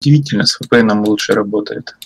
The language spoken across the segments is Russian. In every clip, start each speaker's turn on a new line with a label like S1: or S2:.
S1: Удивительно, с VPN лучше работает.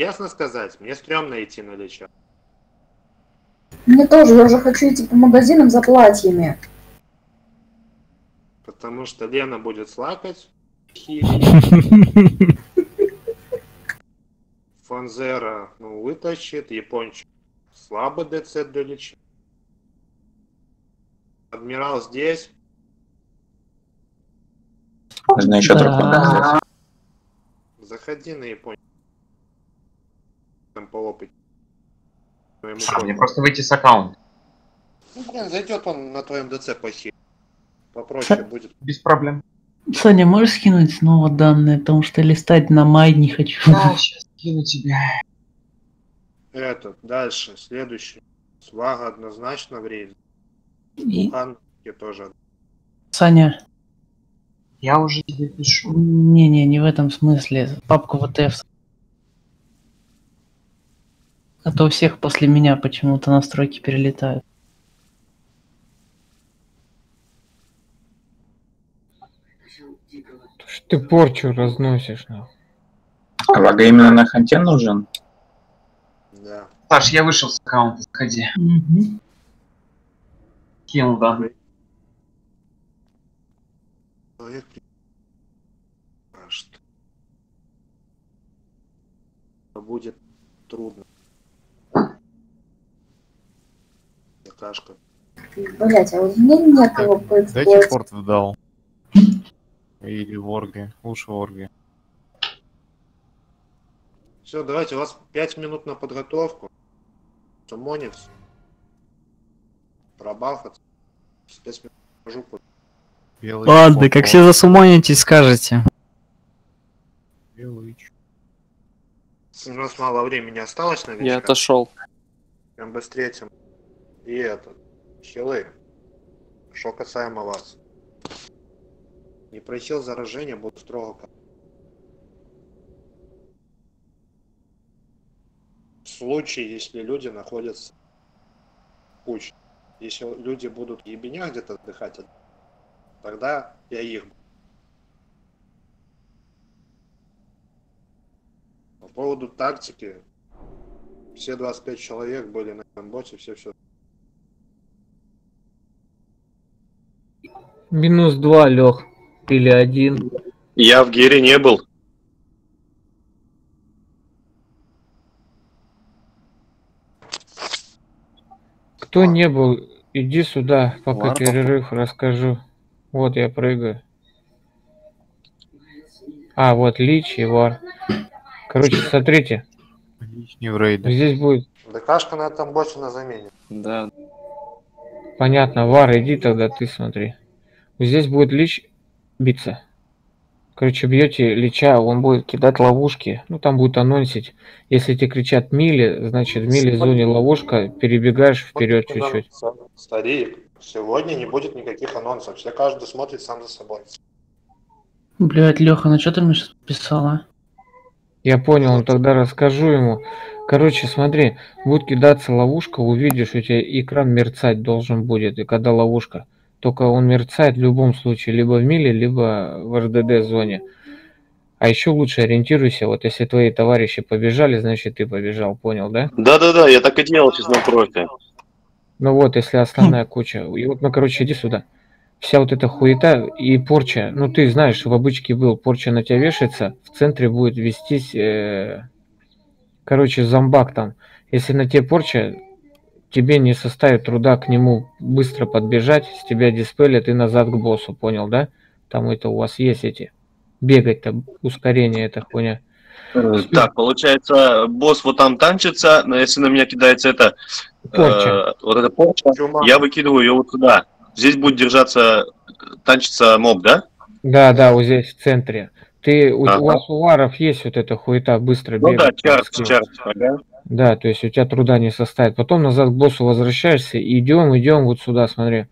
S2: Честно сказать, мне стрёмно идти на лечо.
S3: Мне тоже, я уже хочу идти по магазинам за платьями.
S2: Потому что Лена будет слакать. Фанзера, ну, вытащит. Япончик слабый ДЦ для лечения. Адмирал здесь.
S1: Можно еще
S4: Да.
S2: Заходи на Японию. Там по опыту. Моему
S5: А, мне просто выйти с аккаунта.
S2: Ну, блин, зайдет он на твоем ДЦ похи. Попроще будет.
S5: Без проблем.
S4: Саня, можешь скинуть снова данные, потому что листать на май не хочу.
S5: Да, сейчас кину тебя.
S2: Этот, дальше, следующий. Свага однозначно в рейде.
S4: И-
S2: Ханки тоже.
S4: Саня,
S5: Я уже тебе пишу.
S4: не-не, не в этом смысле. Папку ВТФ. А то у всех после меня почему-то настройки перелетают.
S6: Ты порчу разносишь, нахуй.
S1: А вага именно на ханте нужен?
S2: Да.
S5: Саш, я вышел с аккаунта, заходи.
S4: Мгм.
S5: Кинул данные.
S2: Человек А что? Будет трудно. Кашка.
S3: Блять, а вот мне нет его
S7: Дайте
S3: поэксплуатировать.
S7: порт вдал. Или ворги. Лучше ворги.
S2: Все, давайте, у вас 5 минут на подготовку. Сумонец. Пробафаться. С 5 минут в жопу.
S7: Белый
S8: Ладно, как все засумонитесь, скажете.
S7: Белый.
S2: У нас мало времени осталось на
S8: Я отошел.
S2: Прям быстрее, тем. И это. Хилы. Что касаемо вас. Не просил заражения, буду строго. В случае, если люди находятся кучно. Если люди будут в ебенях где-то отдыхать, от- тогда я их. По поводу тактики, все 25 человек были на боте, все все.
S6: Минус два, Лех. Или один.
S9: Я в Гере не был.
S6: Кто не был, иди сюда, пока
S7: Ладно.
S6: перерыв расскажу. Вот я прыгаю. А, вот Лич и Вар. Короче, смотрите,
S7: Не в рейде.
S6: здесь будет,
S2: ДКшка на этом боте на замене.
S8: Да.
S6: понятно, Вар, иди тогда ты смотри. Здесь будет Лич биться. Короче, бьете Лича, он будет кидать ловушки. Ну, там будет анонсить. Если тебе кричат мили, значит в мили зоне ловушка, перебегаешь вперед чуть-чуть.
S2: Старик, сегодня не будет никаких анонсов. Все каждый смотрит сам за собой.
S4: Блять, Леха, ну что ты мне сейчас писала?
S6: Я понял, ну тогда расскажу ему. Короче, смотри, будет кидаться ловушка, увидишь, у тебя экран мерцать должен будет, и когда ловушка. Только он мерцает в любом случае, либо в миле, либо в РДД зоне. А еще лучше ориентируйся, вот если твои товарищи побежали, значит ты побежал, понял, да?
S9: Да-да-да, я так и делал сейчас на профи.
S6: Ну вот, если основная куча. И вот, ну, короче, иди сюда. Вся вот эта хуета и порча. Ну, ты знаешь, в обычке был, порча на тебя вешается, в центре будет вестись, э, короче, зомбак там. Если на тебе порча, тебе не составит труда к нему быстро подбежать, с тебя диспелят и назад к боссу, понял, да? Там это у вас есть эти. Бегать-то, ускорение, эта хуйня.
S9: Э, Так, получается, босс вот там танчится, но если на меня кидается это,
S6: Порча.
S9: э, вот эта порча,
S2: Чума.
S9: я выкидываю ее вот туда. здесь будет держаться, танчится моб, да?
S6: Да, да, вот здесь в центре. Ты, у,
S9: Ага.
S6: у вас у варов есть вот эта хуета быстро
S9: Ну да,
S6: бегать.
S9: чарт,
S6: скилл.
S9: чарт, ага.
S6: Да, то есть у тебя труда не составит. Потом назад к боссу возвращаешься, идем, идем вот сюда, смотри.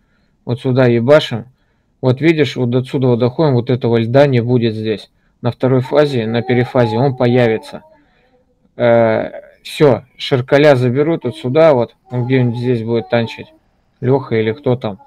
S6: Вот сюда ебашим. Вот видишь, вот отсюда вот доходим, вот этого льда не будет здесь. На второй фазе, на перефазе он появится. все, Шеркаля заберут вот сюда вот, он где-нибудь здесь будет танчить. Леха или кто там.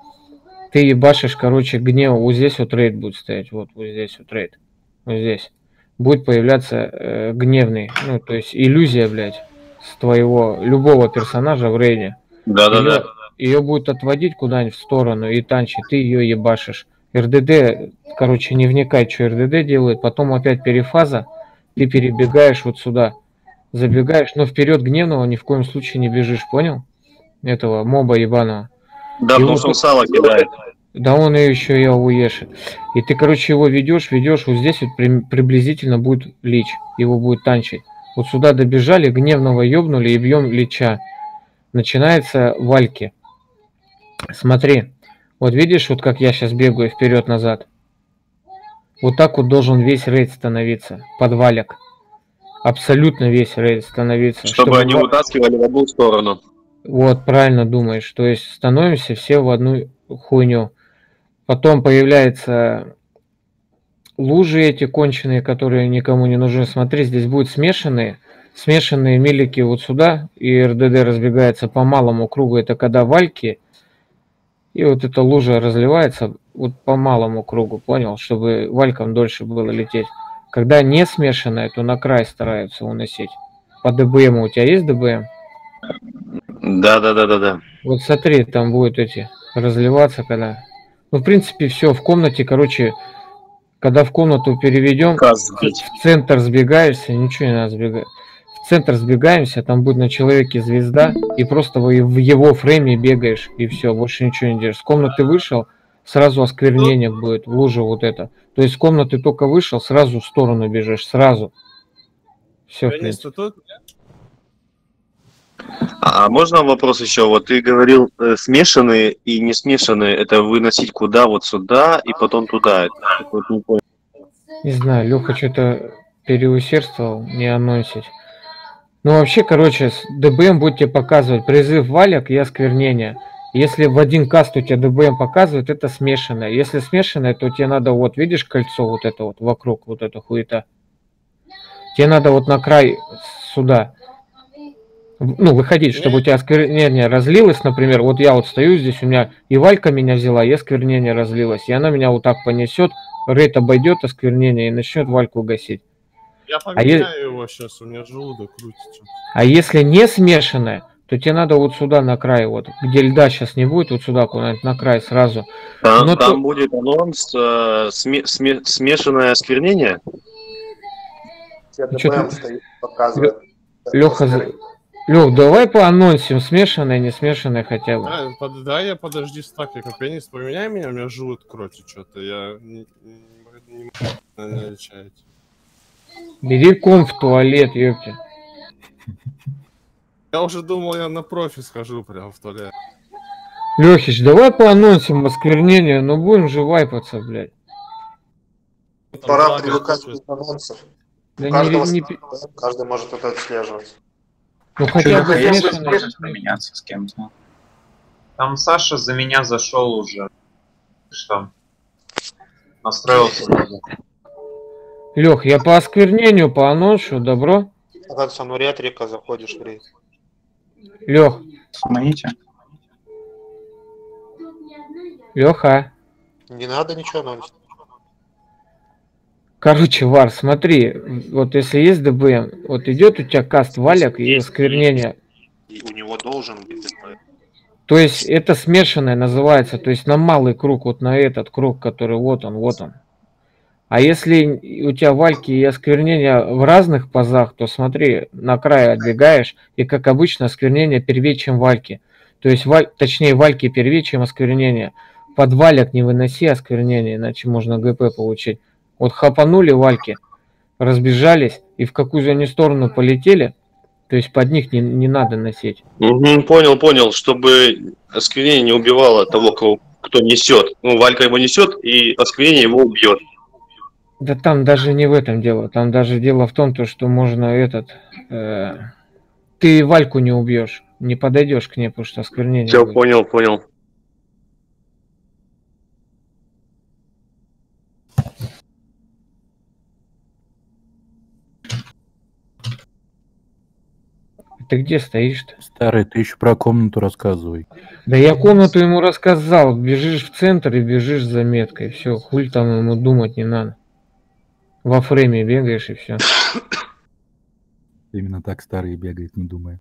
S6: Ты ебашишь, короче, гнев. Вот здесь вот рейд будет стоять. Вот, вот здесь вот рейд. Вот здесь. Будет появляться э, гневный. Ну, то есть иллюзия, блядь, с твоего любого персонажа в рейде.
S9: Да, да, да.
S6: Ее будет отводить куда-нибудь в сторону и танчить, ты ее ебашишь. РДД, короче, не вникай, что РДД делает, потом опять перефаза, ты перебегаешь вот сюда, забегаешь, но вперед гневного ни в коем случае не бежишь, понял? Этого моба ебаного.
S9: Да, потому что он сало кидает.
S6: Да он ее еще и ауешит. И ты, короче, его ведешь, ведешь, вот здесь вот при- приблизительно будет лич, его будет танчить. Вот сюда добежали, гневного ёбнули и бьем лича. Начинается вальки. Смотри, вот видишь, вот как я сейчас бегаю вперед-назад. Вот так вот должен весь рейд становиться, под валик. Абсолютно весь рейд становиться.
S9: Чтобы они
S6: ва-
S9: вытаскивали в одну сторону.
S6: вот, правильно думаешь. То есть становимся все в одну хуйню. Потом появляются лужи эти конченые, которые никому не нужны. Смотри, здесь будут смешанные. Смешанные милики вот сюда, и РДД разбегается по малому кругу. Это когда вальки, и вот эта лужа разливается вот по малому кругу, понял? Чтобы валькам дольше было лететь. Когда не смешанная, то на край стараются уносить. По ДБМ у тебя есть ДБМ?
S9: Да, да, да, да, да.
S6: Вот смотри, там будут эти разливаться, когда... Ну, в принципе, все в комнате, короче, когда в комнату переведем, в центр сбегаешься, ничего не надо сбегать. В центр сбегаемся, там будет на человеке звезда, и просто вы в его фрейме бегаешь, и все, больше ничего не делаешь. С комнаты вышел, сразу осквернение будет, в луже вот это. То есть с комнаты только вышел, сразу в сторону бежишь, сразу. Все, в принципе.
S7: тут?
S9: А можно вопрос еще? Вот ты говорил э, смешанные и не смешанные. Это выносить куда? Вот сюда и потом туда. Это не
S6: знаю, Леха что-то переусердствовал, не анонсить. Ну, вообще, короче, с ДБМ будет тебе показывать призыв валик и осквернение. Если в один каст у тебя ДБМ показывает, это смешанное. Если смешанное, то тебе надо, вот, видишь кольцо вот это вот, вокруг вот эта хуета. Тебе надо вот на край сюда, ну, выходить, чтобы у тебя осквернение разлилось, например, вот я вот стою здесь, у меня и Валька меня взяла, и осквернение разлилось, и она меня вот так понесет, рейд обойдет осквернение и начнет Вальку гасить.
S7: Я
S6: поменяю
S7: его сейчас, у меня желудок крутится.
S6: А если не смешанное, то тебе надо вот сюда на край, вот, где льда сейчас не будет, вот сюда куда-нибудь на край сразу.
S9: Там,
S6: Ну,
S9: там
S6: то-
S9: будет анонс э, сме- сме- смешанное осквернение.
S2: Тебе стоит, показывает.
S6: Леха, Лех, давай поанонсим смешанное, не смешанное хотя бы.
S7: Да, под- да, я подожди, стакер, пианист, поменяй меня, у меня желудок крутит что-то, я не, не, не могу начать.
S6: Бери ком в туалет, ёпте.
S7: Я уже думал, я на профи схожу прям в туалет.
S6: Лехич, давай поанонсим осквернение, но будем же вайпаться, блядь.
S2: Пора привыкать к анонсам.
S6: Да
S2: У
S6: не-
S2: каждого
S6: не-
S2: каждый может это отслеживать.
S6: Ну хотя бы смешанное.
S1: возможность поменяться с кем-то?
S10: Там Саша за меня зашел уже. Что? Настроился.
S6: Лех, я по осквернению, по анонсу, добро?
S2: Когда ты со мной ретрика заходишь в рейд.
S6: Лех,
S1: Смотрите.
S6: Леха.
S2: Не надо ничего анонсить.
S6: Короче, Вар, смотри, вот если есть ДБМ, вот идет у тебя каст валик и осквернение.
S2: И у него должен быть ДБМ.
S6: То есть это смешанное называется, то есть на малый круг, вот на этот круг, который вот он, вот он. А если у тебя вальки и осквернения в разных пазах, то смотри, на край отбегаешь, и как обычно осквернение первее, чем вальки. То есть, валь, точнее, вальки первее, чем осквернение. Под валик не выноси осквернение, иначе можно ГП получить. Вот хапанули вальки, разбежались, и в какую они сторону полетели, то есть под них не, не надо носить.
S9: Мгм, понял, понял. Чтобы осквернение не убивало того, кого- кто несет. Ну, Валька его несет, и осквернение его убьет.
S6: Да там даже не в этом дело. Там даже дело в том, то, что можно этот... э, ты Вальку не убьешь. Не подойдешь к ней, потому что осквернение.
S9: Все,
S6: будет.
S9: понял, понял.
S6: Ты где стоишь-то?
S11: Старый, ты еще про комнату рассказывай.
S6: Да я комнату ему рассказал. Бежишь в центр и бежишь за меткой. Все, хуль там ему думать не надо. Во фрейме бегаешь и все.
S11: Именно так старый бегает, не думая.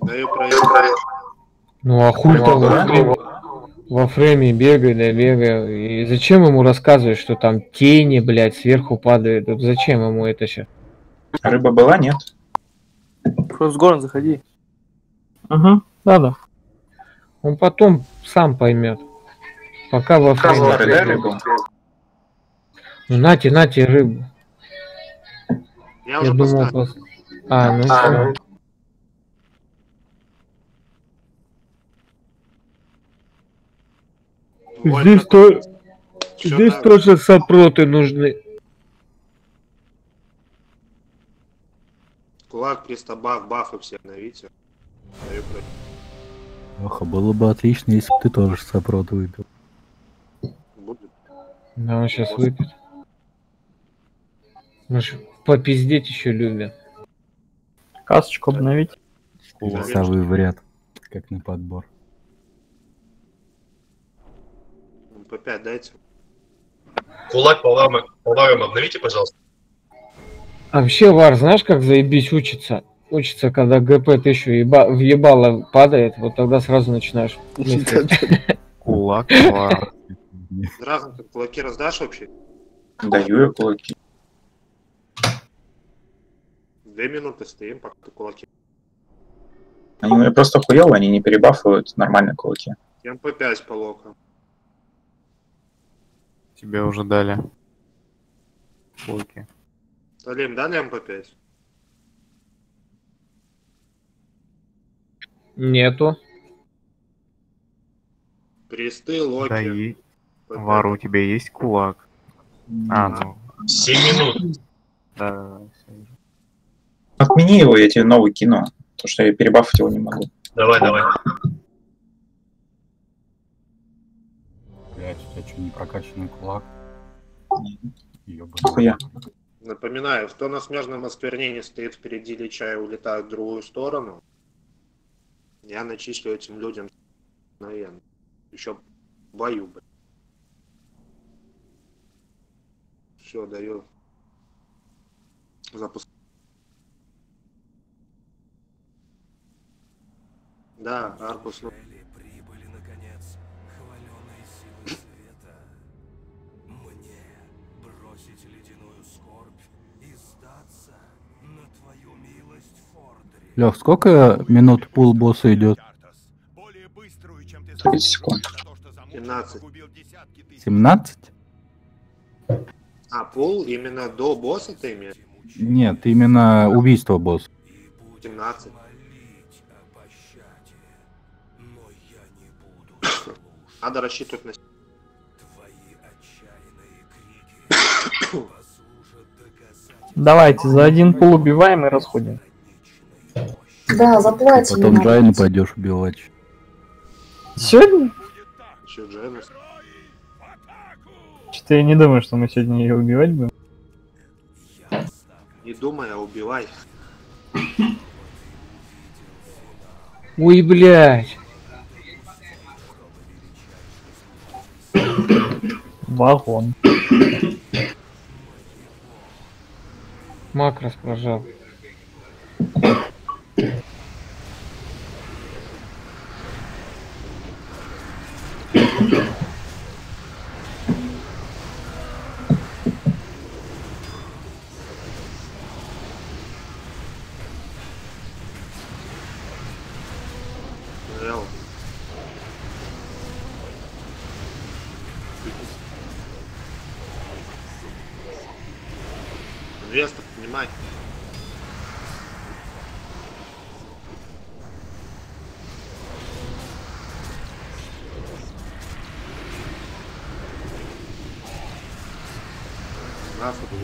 S2: Даю проверку.
S6: Ну а хуль там во фрейме, во фрейме бегай, да бегай. И зачем ему рассказывать, что там тени, блядь, сверху падают? Вот зачем ему это сейчас?
S1: Рыба была, нет?
S12: Просто в город заходи.
S6: Ага, да-да. Он потом сам поймет. Пока во
S1: рыбу.
S6: Ну нате, нате рыбу.
S2: Я
S6: Я
S2: уже
S6: думал,
S2: поставил.
S6: пос- А, ну всё. Здесь, то... Здесь тоже сопроты нужны.
S2: Кулак, пристабаф, бафы все обновите.
S11: Ох, а было бы отлично, если бы ты тоже сопрот выпил.
S2: Будет.
S6: Да, он сейчас выпьет. Мы ж попиздеть еще любят.
S12: Касочку обновить.
S11: Голосовой вариант, как на подбор.
S2: МП5 дайте.
S9: Кулак по варам обновите, пожалуйста.
S6: А вообще, Вар, знаешь, как заебись учится? Учится, когда ГП тысячу еба... в ебало падает, вот тогда сразу начинаешь.
S11: Кулак,
S2: Драгон, ты кулаки раздашь вообще?
S1: Даю я кулаки.
S2: Две минуты стоим, пока ты кулаки.
S1: Они у меня просто хуёвые, они не перебафывают нормальные кулаки.
S2: МП5 по локам.
S8: Тебе уже дали. Луки.
S2: Талим, дали МП5?
S6: Нету.
S2: Кресты, локи.
S8: Да и...
S2: МП5.
S8: Вару, у тебя есть кулак? А, ну...
S9: 7 минут.
S8: Да.
S1: Отмени его, я тебе новый кину. То, что я перебафать его не могу.
S9: Давай, давай.
S11: Блять, у тебя что, не прокачанный кулак? Ёбаный.
S1: Хуя.
S2: Напоминаю, кто на смежном осквернении стоит впереди Лича и улетает в другую сторону, я начислю этим людям мгновенно. Еще бою, блядь. Все, даю. Запуск. Да, Аркус, ну,
S11: Лех, сколько минут пул босса идет?
S1: 30 секунд.
S2: 17.
S11: 17?
S2: А, пул именно до босса ты имеешь?
S11: Нет, именно убийство босса.
S2: 17. Надо рассчитывать на...
S12: Давайте, за один пул убиваем и расходим.
S3: Да, заплатим.
S11: Потом. Джайна пойдешь убивать.
S12: Сегодня? Что-то я не думаю, что мы сегодня ее убивать будем.
S2: Не думай, а убивай.
S6: Ой, блядь.
S12: Вагон.
S6: Макрос прожал.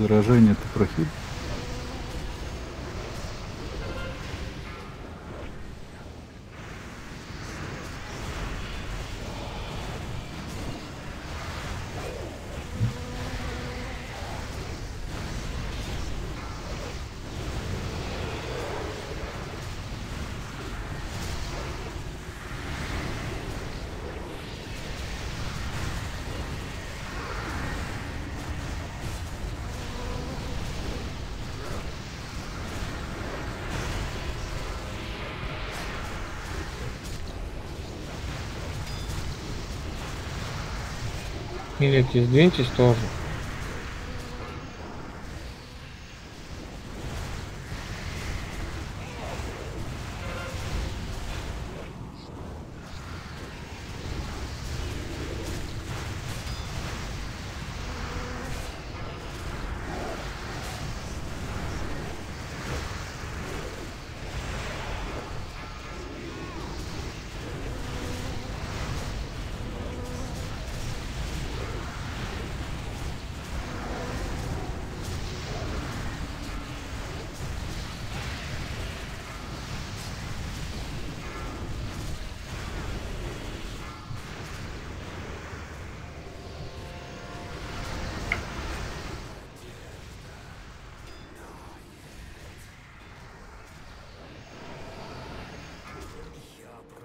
S2: Нафиг.
S11: Заражение ты прохид.
S6: Милите, сдвиньтесь тоже.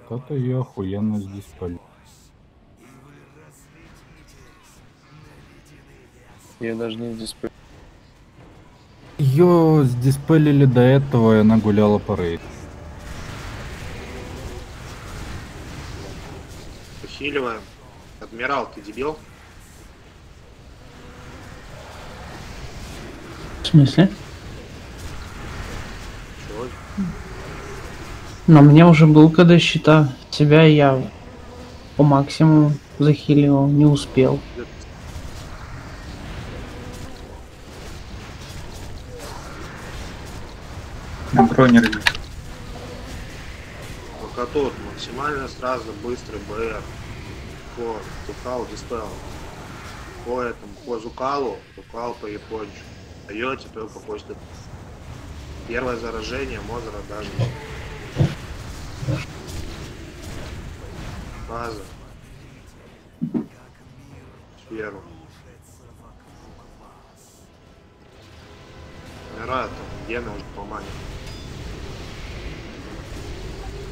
S6: Кто-то ее охуенно здесь полил.
S13: Я даже не здесь...
S11: Ее сдиспелили до этого, и она гуляла по рейду.
S2: Ухиливаем. Адмирал, ты дебил?
S4: В смысле? На мне уже был когда счета. Себя я по максимуму захилил, не успел.
S1: На бронер идет.
S2: Пока тут максимально сразу быстрый БР. По Зукалу диспел. По этому, по Зукалу, Зукал по Япончу. Даете только после... Первое заражение Мозера даже База. Сферу. Там, гены уже по мане.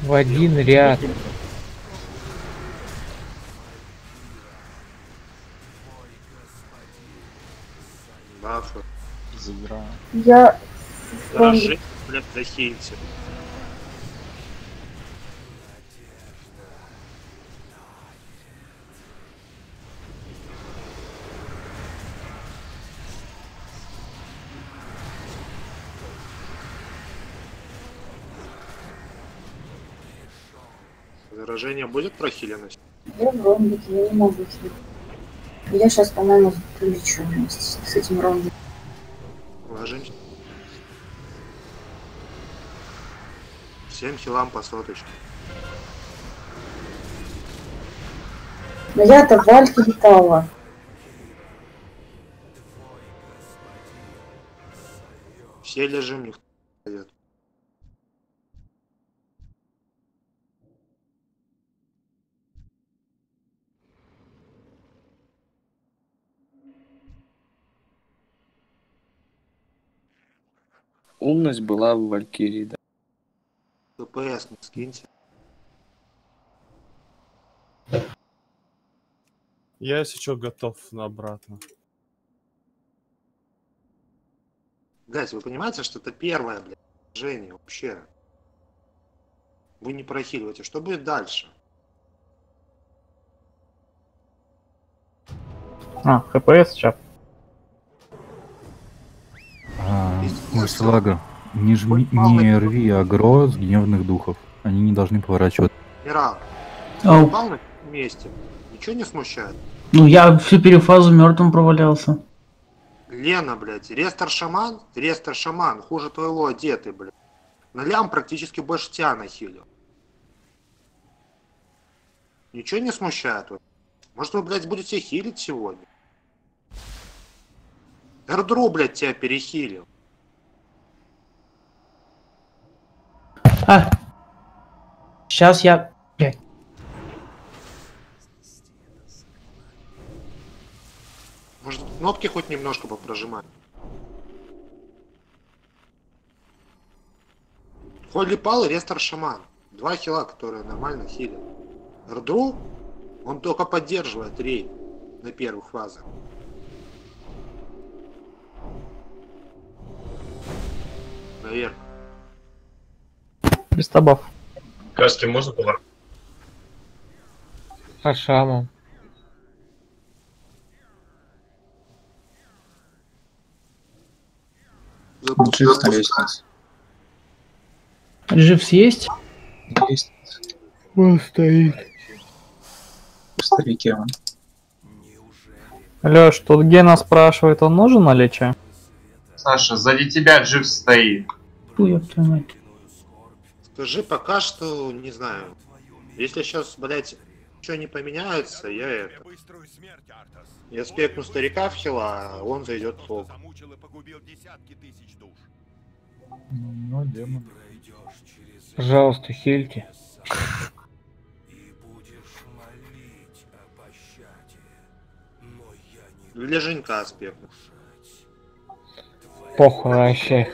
S6: В один ряд.
S2: Бафы.
S13: Забираю.
S3: Я...
S2: Заражение, блядь, захильте. Заражение будет прохиленность?
S3: Я в ромбике, я не могу хилить. Я сейчас, по-моему, прилечу вместе с с этим ромбиком.
S2: Ложимся. Всем хилам по соточке.
S3: Но я-то в Альке летала.
S2: Все лежим, никто не ходит.
S13: Умность была в Валькирии, да.
S2: ППС не скиньте.
S7: Я, если что, готов на обратно.
S2: Гайс, вы понимаете, что это первое, блядь, Женя, вообще? Вы не прохиливаете. Что будет дальше?
S12: А, ХПС чат.
S11: А, Мурсилага, не жми, не рви агро с гневных духов. Они не должны поворачивать.
S2: Мирал,
S4: Ау.
S2: упал на месте. Ничего не смущает?
S4: Ну я всю перефазу мертвым провалялся.
S2: Лена, блядь, рестор шаман, рестор шаман, хуже твоего одетый, блядь. На лям практически больше тебя нахилил. Ничего не смущает? Может вы, блядь, будете хилить сегодня? Эрдру, блядь, тебя перехилил.
S4: А! Сейчас я... Блядь.
S2: Может, кнопки хоть немножко попрожимать? Холли Пал и Рестор Шаман. Два хила, которые нормально хилят. Эрдру, он только поддерживает рейд на первых фазах. Наверх.
S12: Без табов.
S14: Каски можно повар?
S6: А шамом.
S1: Дживс на лестнице.
S4: Дживс есть?
S1: Есть.
S6: Он стоит.
S1: Старике он.
S12: Леш, тут Гена спрашивает, он нужен на лече?
S10: Саша, сзади тебя Джив стоит.
S4: Ёб твою мать.
S2: Скажи пока что, не знаю. Если сейчас, блядь, что не поменяется, я это... Я спекну старика в хила, а он зайдет в фолк.
S11: Ну, демон.
S6: Пожалуйста, хильте.
S2: Для Женька спекну.
S6: Похуй вообще.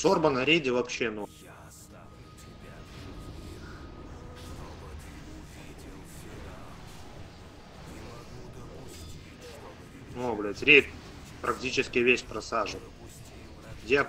S2: Сорба на рейде вообще, ну... Ну, блядь, рейд практически весь просажен. Где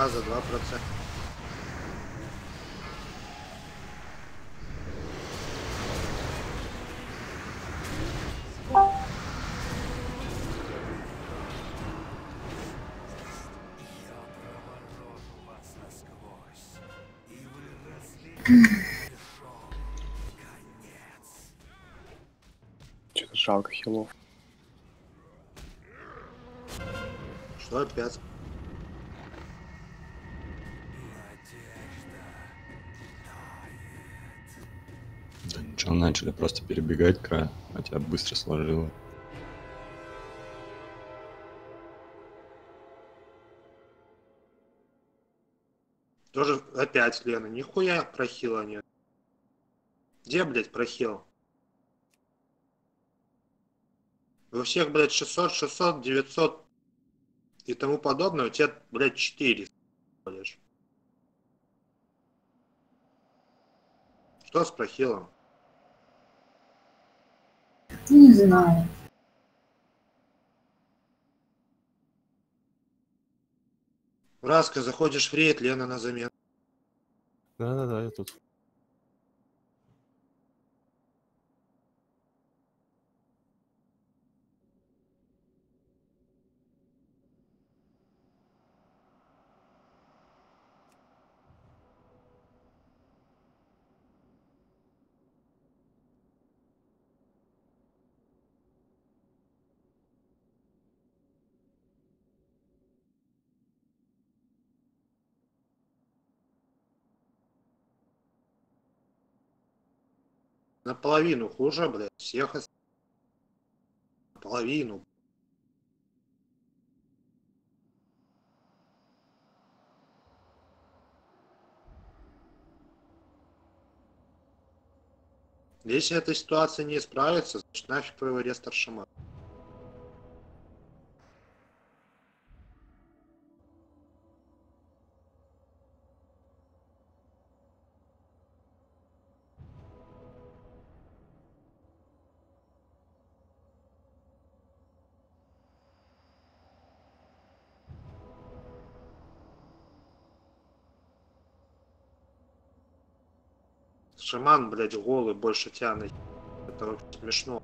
S2: обсор? База 2%.
S13: Что-то жалко хилов.
S2: Что опять?
S15: Ничего, начали просто перебегать край, а тебя быстро сложило.
S2: Тоже опять Лена, нихуя прохила нет. Где, блядь, прохил? У всех, блядь, 600, 600, 900 и тому подобное. У тебя, блядь, 4. лишь. Что с прохилом?
S3: Не знаю.
S2: Раска, заходишь в рейд, Лена на замену.
S7: Да-да-да, я тут.
S2: Наполовину хуже, блядь, всех ос- Наполовину. Если эта ситуация не исправится, значит нафиг твоего рестаршима. Шаман, блядь, голый больше тянет. Это вообще смешно.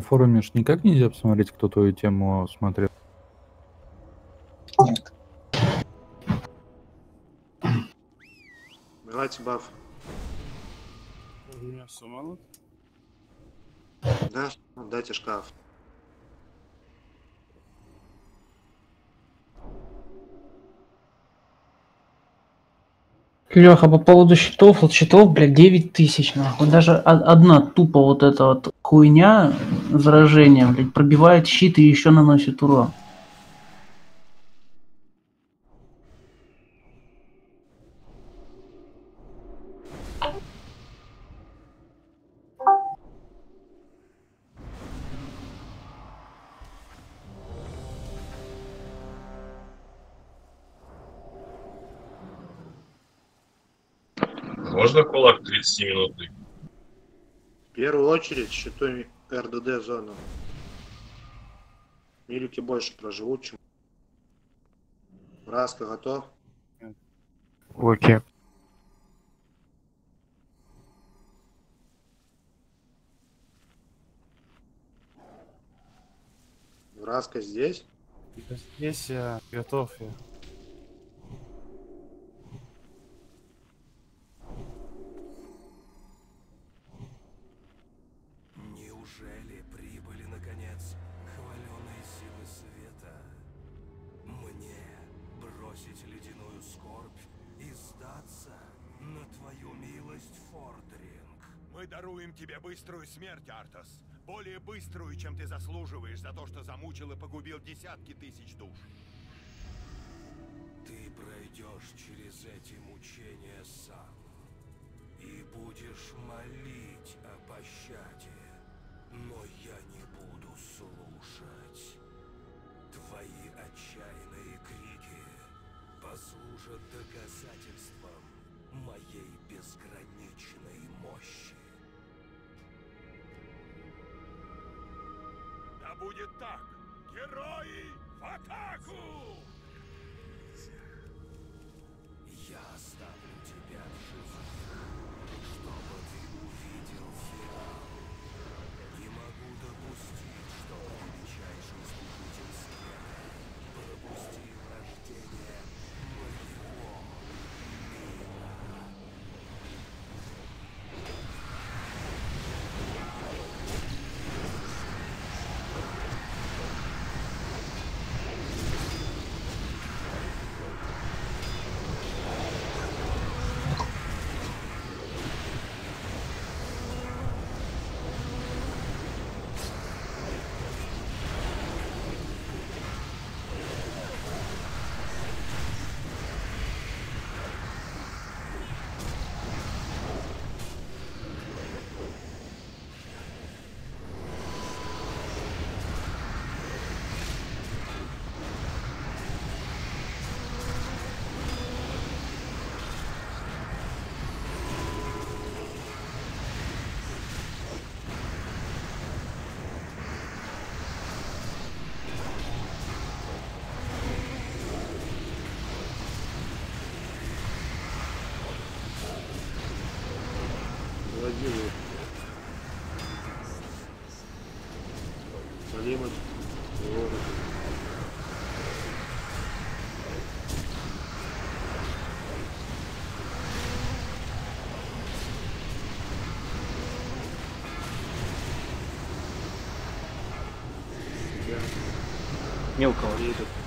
S11: На форуме ж никак нельзя посмотреть, кто твою тему смотрел.
S2: Давайте баф.
S7: У меня все мало.
S2: Да? Дайте шкаф.
S4: Леха, по поводу счетов, вот счетов, блядь, 9 тысяч, нахуй. Даже одна тупо вот эта вот хуйня заражения, блядь, пробивает щит и еще наносит урон.
S14: Можно кулак 30-минутный?
S2: В первую очередь считаем РДД зону. Милики больше проживут, чем... Раска готов?
S8: Окей.
S2: Раска здесь?
S7: Здесь я готов. Я.
S16: Даруем тебе быструю смерть, Артас. Более быструю, чем ты заслуживаешь за то, что замучил и погубил десятки тысяч душ.
S17: Ты пройдешь через эти мучения сам и будешь молить о пощаде. Но я не буду судить.
S16: Будет так. Герои в атаку!
S4: Мелкого.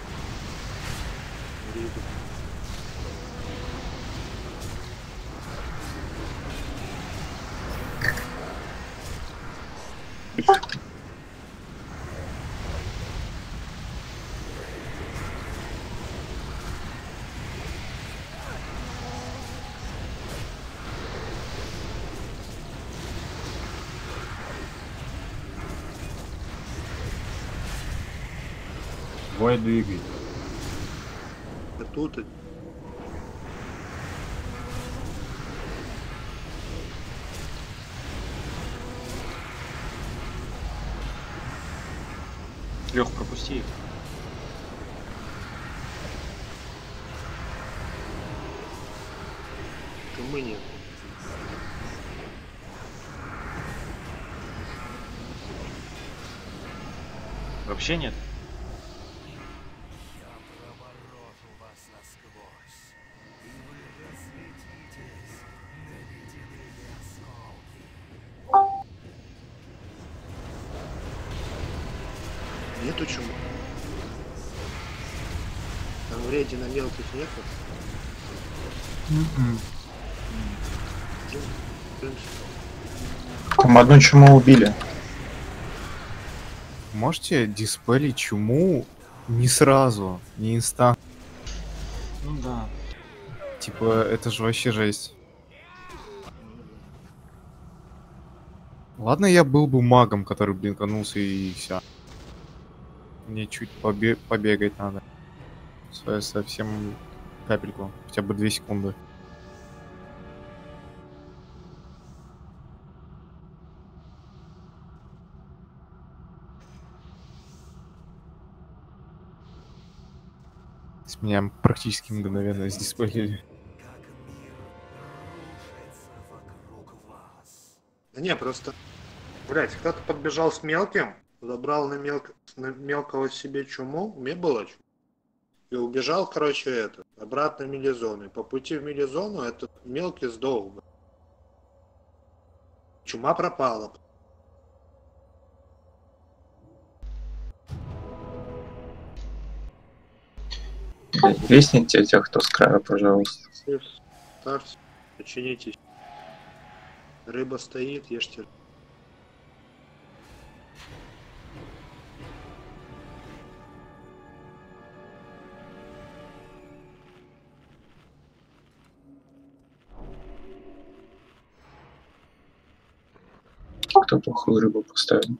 S11: Давай двигай.
S2: А тут
S13: Лех, пропусти их.
S2: чумы нет.
S13: Вообще нет?
S2: В принципе,
S1: Там одну чуму убили.
S18: Можете диспелить чуму не сразу, не инстант.
S13: Ну да.
S18: Типа, это же вообще жесть. Ладно, я был бы магом, который блинканулся и все. Мне чуть побе- побегать надо. Со- Совсем капельку, хотя бы 2 секунды. С меня практически мгновенно сдиспелили.
S2: Да не, просто... Блять, кто-то подбежал с мелким, забрал на, мелк... на мелкого себе чуму, мне было чум. И убежал, короче, это, обратно в милизону. И по пути в милизону этот мелкий сдох. бля. Чума пропала.
S1: Блядь, Лестните тех, кто с края, пожалуйста.
S2: Ставьте, починитесь. Рыба стоит, ешьте.
S1: Кто плохую рыбу поставил?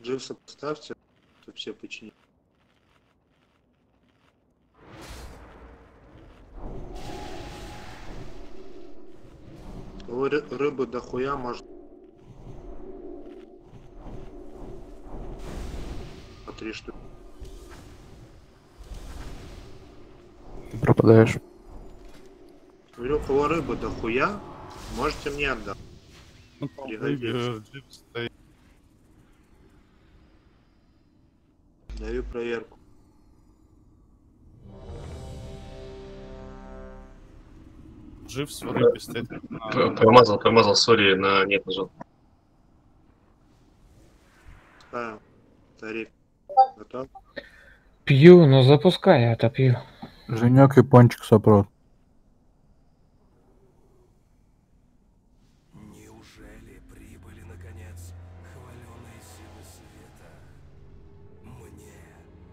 S2: Дживса поставьте, чтобы все починили. рыбы дохуя, может... По три штуки.
S18: Ты пропадаешь.
S2: Говорю, у кого рыбы дохуя, можете мне отдать.
S7: Ну,
S2: Пригодится.
S7: Стоит.
S2: Даю проверку.
S7: Джип с рыбой стоит.
S14: Промазал, промазал, сори, на нет нажал.
S2: Ставим тариф. Готов?
S6: Пью, но запускай, я это пью.
S11: Женек и пончик сопрот.
S17: Неужели прибыли, наконец, хваленые силы света? Мне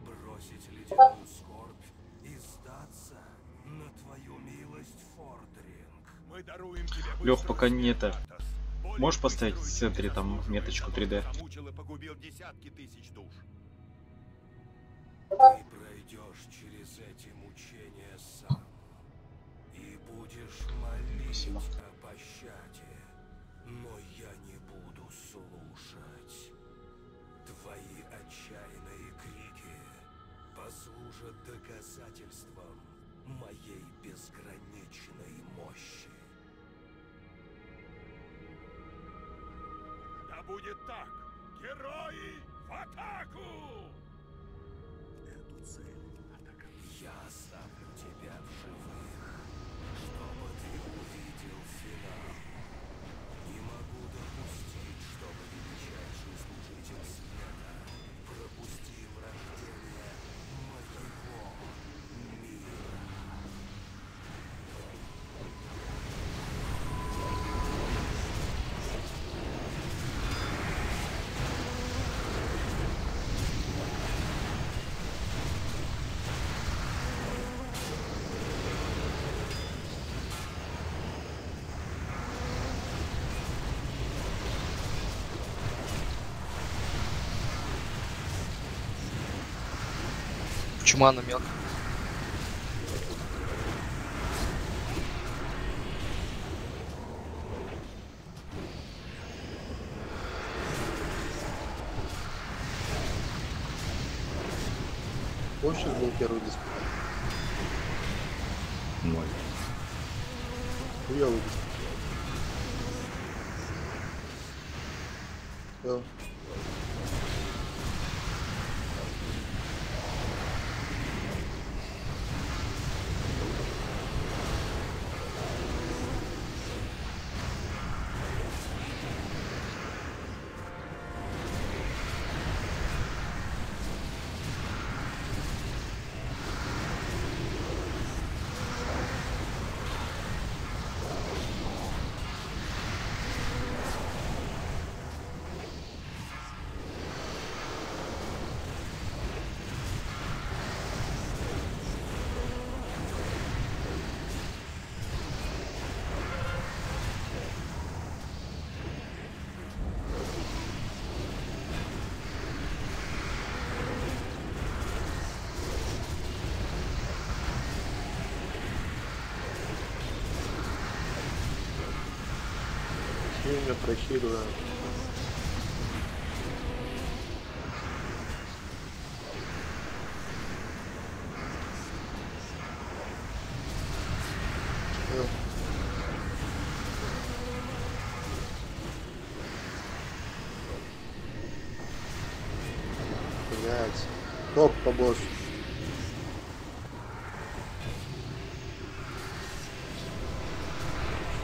S17: бросить ледяную скорбь и сдаться на твою милость, Фордринг? Мы даруем тебе
S13: Лех, пока не это. Можешь поставить в центре там меточку 3D?
S16: замучил и погубил десятки тысяч душ.
S17: Ты пройдешь через молить о
S19: Чума намек.
S2: Помнишь, сейчас Прохилила. Всё. Блять. Топ по боссу.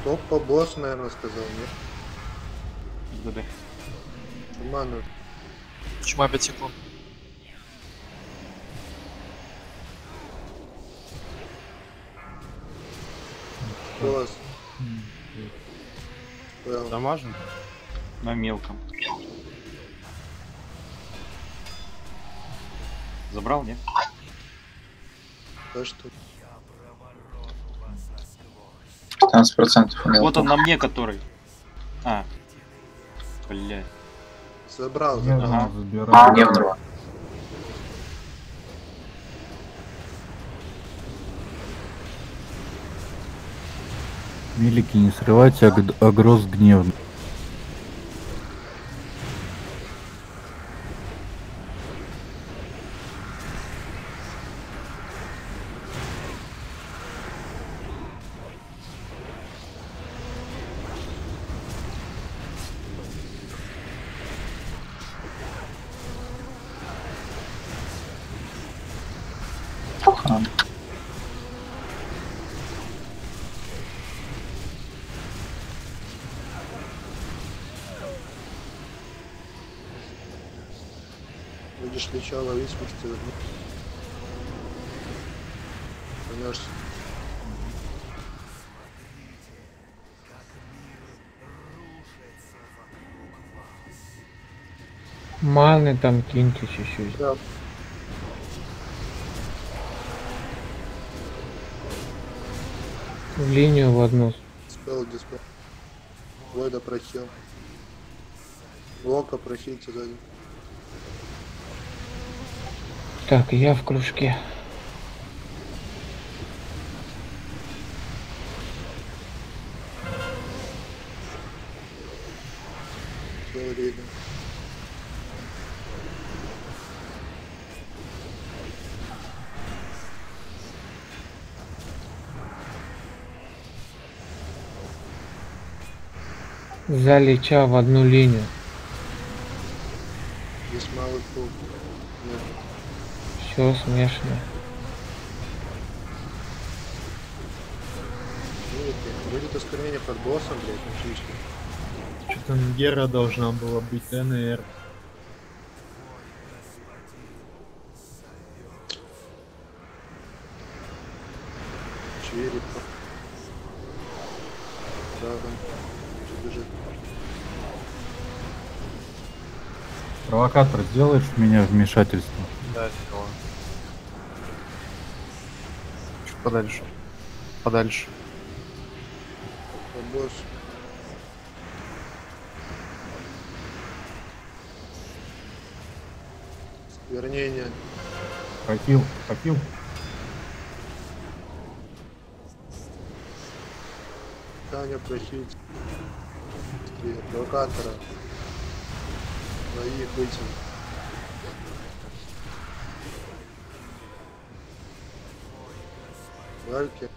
S2: Топ по боссу, наверное, сказал, нет? Чума, ну.
S19: Чума 5 секунд.
S2: Понял.
S7: Дамажен?
S13: На мелком. Забрал, нет?
S2: Да что?
S1: 15% имел.
S13: Вот он на мне который. А. Блядь.
S2: Забрал, забрал.
S13: Ага.
S11: забираю.
S1: Не в два.
S11: Милики, не срывайте аг- агроз
S1: Ага.
S2: Будешь леча ловить, может ты. Вернешься.
S6: Маны там киньте чуть-чуть.
S2: Да.
S6: В линию в одну.
S2: Спел диспел. Войда прохил. Лока прохильте сзади.
S6: Так, я в кружке.
S2: Спел рейдом.
S6: Залеча в одну линию.
S2: Есть малый. Нет.
S6: Все смешно.
S2: Будет, осквернение под боссом, блядь, мальчишки.
S13: Что там Гера должна была быть, НР.
S2: Череп. Драгон. Что бежит?
S11: Провокатор, сделаешь в меня вмешательство?
S18: Да, сделаю. Чуть подальше. Подальше.
S2: Под босс. Сквернение.
S11: Хакил, хакил.
S2: Таня прохить. Быстрее. Провокатора. На их вытянуть. Вальки.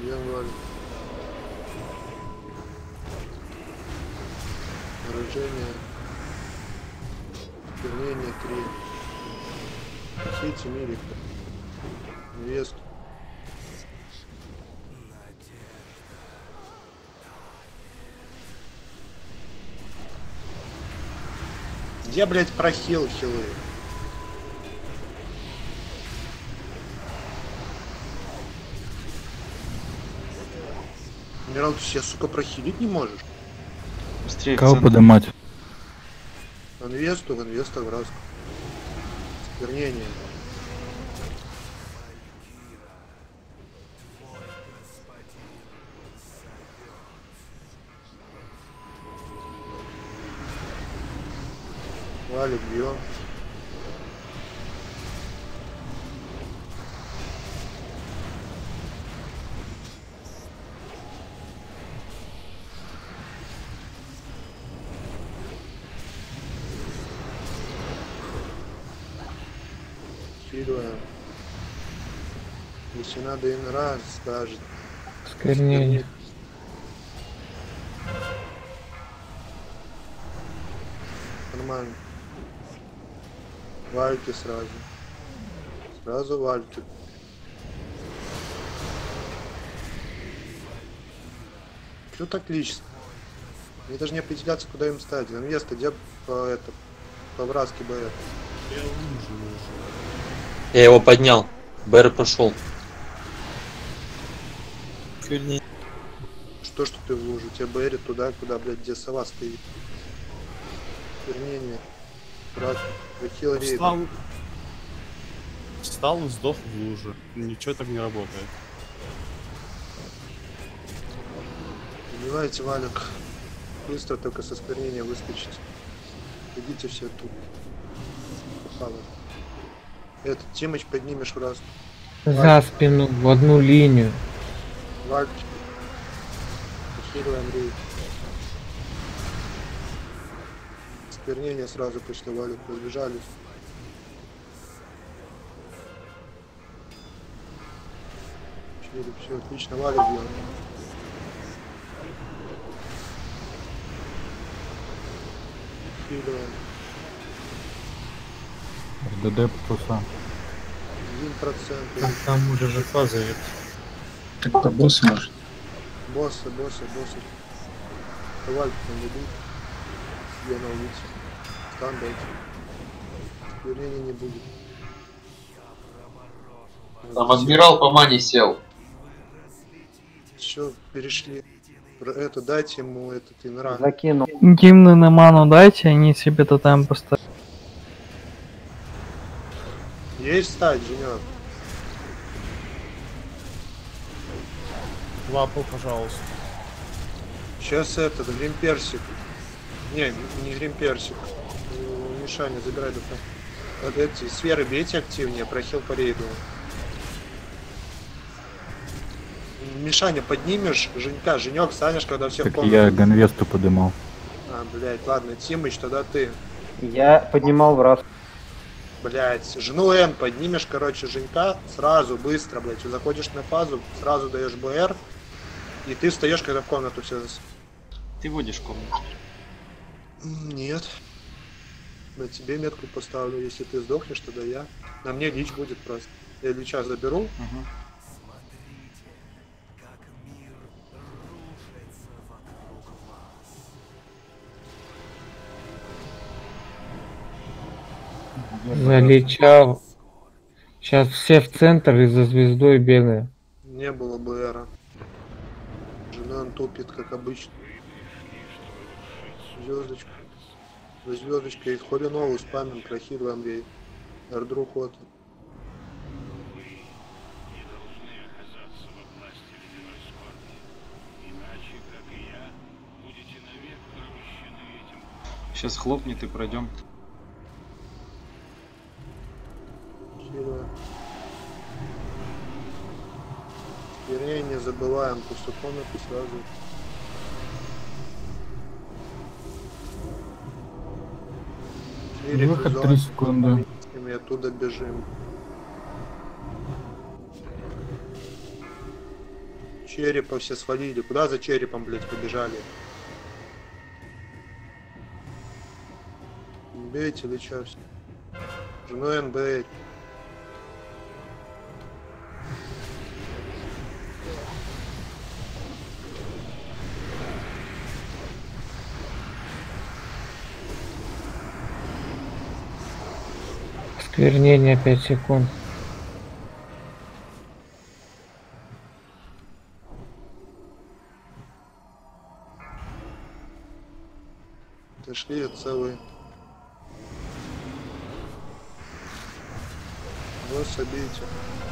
S2: Бьем Валь. Поражение. Сквернение 3. Хейте Мирика. Невесту. Где, блядь, прохил хилы? Генерал, ты себя, сука, прохилить не можешь?
S10: Быстрее
S11: Кого подымать?
S2: В инвесту, в раз. Сквернение. Валик бьем. Хилюем. Если надо им раз скажет.
S6: Сквернение.
S2: Нормально. Вальки сразу. Сразу вальки. Что так лично? Мне даже не определяться, куда им ставить. На место, где по это по вразке БР.
S20: Я его поднял. БР прошел.
S2: Что, что ты в лужу? Тебе БР туда, куда, блядь, где сова стоит. Вернение. Брат, рейд.
S7: Встал, встал и сдох в луже. Ничего так не работает.
S2: Убивайте Валик. Быстро только со сквернения выскочить. Идите все тут. Попало. Этот Тимыч поднимешь в раз.
S6: За спину, в одну линию.
S2: Вальчик. Хируем рейд. Сквернение сразу пошли валик, разбежались. Череп, все отлично, валик бьет. Хируем.
S11: РДД плюса.
S2: Один процент.
S21: Там уже же фаза ведь.
S1: Так по боссу может.
S2: Боссы, боссы, боссы. Вальк там идут. Я на улице. Стан дайте. Не будет.
S10: Там адмирал по мане сел.
S2: Все, перешли. Про это дайте ему этот инра.
S12: Закинул. Гимны на ману дайте, они себе тотем поставят.
S2: Есть стать, Женек?
S7: Лапу, пожалуйста.
S2: Сейчас этот, гримперсик. Не, не гримперсик. Мишаня забирай ДП. Вот эти сферы бейте активнее, прохил по рейду. Мишаня, поднимешь Женька, Женек, станешь, когда все в
S11: Так
S2: комнате.
S11: я Ганвесту подымал.
S2: А, блядь, ладно, Тимыч, тогда ты.
S12: Я поднимал в раз.
S2: Блять, жену Н поднимешь, короче, Женька, сразу, быстро, блять, заходишь на фазу, сразу даешь БР, и ты встаешь, когда в комнату все.
S13: Ты водишь комнату.
S2: Нет. На тебе метку поставлю, если ты сдохнешь, тогда я. На мне лич будет просто. Я лича заберу.
S6: Залечал. Сейчас все в центр и за звездой бегают.
S2: Не было БРа. Жена он тупит, как обычно. Звездочка. Холи новую спамим, прохируем ей. Эрдру ход.
S13: Сейчас хлопнет и пройдем.
S2: Хируем. Вернее, не забываем пустую комнату сразу.
S11: Выход. 3 секунды.
S2: И мы оттуда бежим. Черепа все свалили. Куда за черепом, блядь, побежали? Бейте, леча все. Жену НБ.
S6: Сквернение 5 секунд.
S2: Дошли целые. Босс обейте.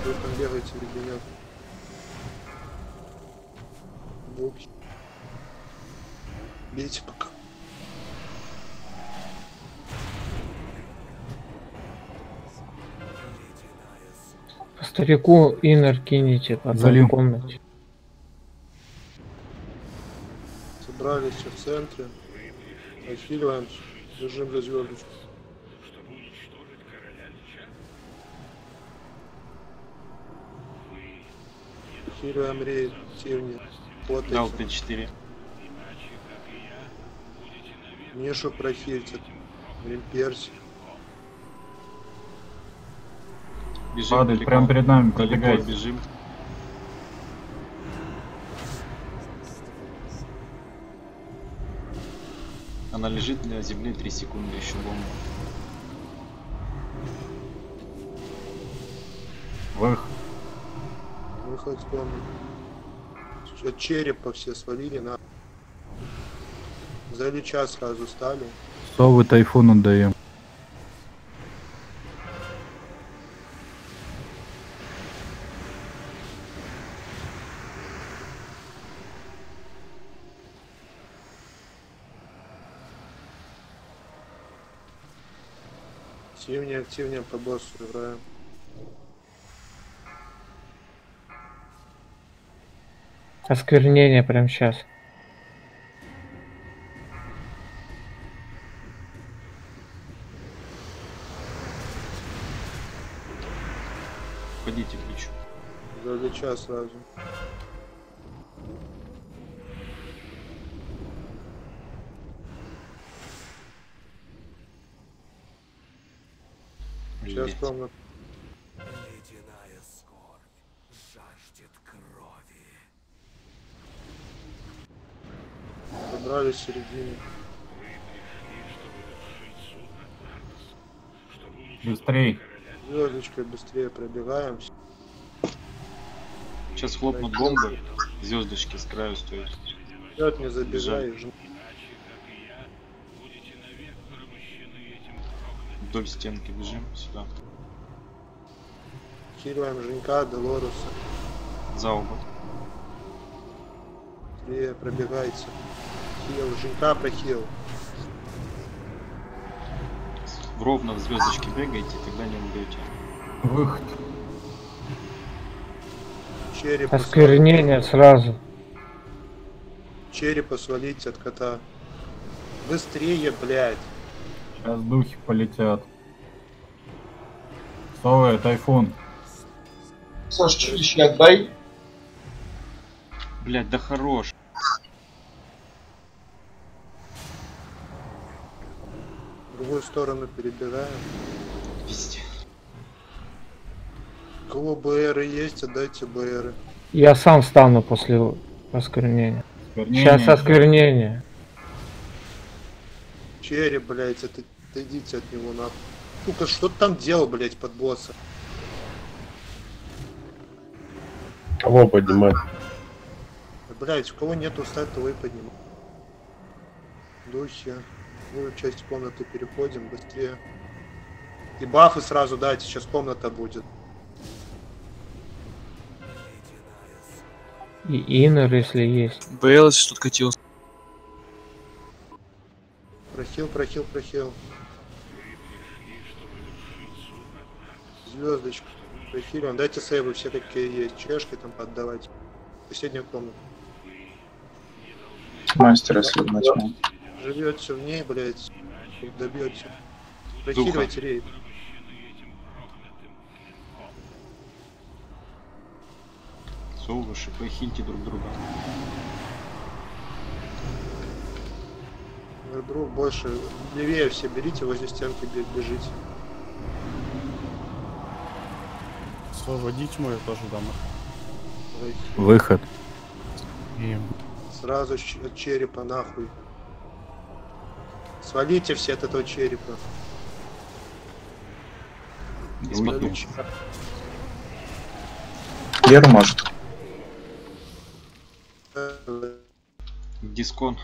S2: Вы там бегаете, ребят. Бейте пока.
S6: Старику инер кинете потом
S11: Залил.
S6: в комнате.
S2: Собрались все в центре. Отхиливаем. Держим за звездочку. Хируем рейд, тивни. Вот
S13: Дал Т4.
S2: Мишу прохильцет. Гримперсик.
S13: Бежим
S11: Падает
S13: далеко.
S11: прямо перед нами,
S13: Далеко
S11: пробегает.
S13: бежим. Она лежит на земле 3 секунды, еще бомба.
S11: Выход.
S2: Выход с комнаты. Всё, черепа все свалили на. За Ильича сразу стали.
S11: Совы тайфун отдаем.
S2: активнее по боссу играем.
S6: Осквернение прям сейчас.
S13: Ходите к личу.
S2: За час сразу. Комната.
S17: Ледяная скорбь жаждет крови.
S2: Забрали середину.
S11: Быстрей.
S2: Звездочкой быстрее пробегаем.
S13: Сейчас хлопнут бомбы. Звездочки с краю стоят.
S2: Вперед не жм-
S13: Вдоль стенки бежим сюда.
S2: Хиливаем Женька, Делоруса.
S13: За оба.
S2: Быстрее пробегайте. Хил, Женька прохил.
S13: Ровно в звездочке бегайте, тогда не умрете.
S11: Выход.
S2: Черепа,
S6: Осквернение сразу.
S2: черепа свалить от кота. Быстрее, блядь.
S11: Сейчас духи полетят. Совы, тайфун.
S10: Саш, чудище отдай.
S13: Блять, да хорош.
S2: В другую сторону перебегаем.
S13: Пиздец.
S2: У кого БРы есть, отдайте БРы.
S6: Я сам встану после осквернения.
S11: Осквернение.
S6: Сейчас осквернение.
S2: Череп, блядь, это отойдите от него нахуй. Сука, что ты там делал, блядь, под босса?
S14: Кого поднимать?
S2: Блядь, у кого нету стать, того и поднимай. Духи. Ну, часть комнаты переходим быстрее. И бафы сразу дайте, сейчас комната будет.
S6: И инер, если есть.
S19: Бейлс тут катился.
S2: Прохил, прохил, прохил. Звездочка. Прохилим. Дайте сейвы все какие есть. Чешки там поддавать. Соседнюю комнату.
S1: Мастер, если начнем.
S2: Живете в ней, блядь. и Добьете. Прохиливайте рейд.
S13: Совы, шипы, хильте друг друга.
S2: Друг больше левее все берите, возле стенки бе- бежите.
S18: Освободить мою тоже дам.
S11: Выход.
S18: И
S2: Сразу от черепа нахуй. Свалите все от этого черепа.
S1: Леру может.
S13: Дискон.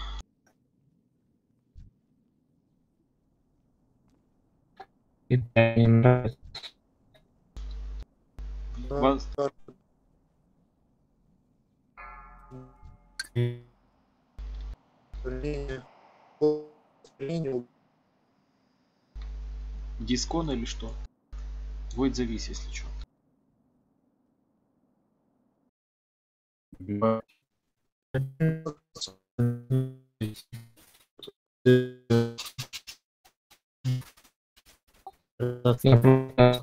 S6: И мне не нравится.
S13: Вас-. Дискон или что? Будет завис, если что.
S6: Я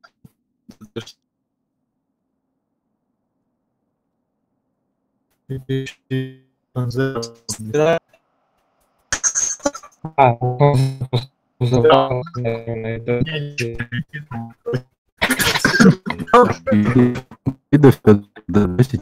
S6: А,
S11: Видов 10.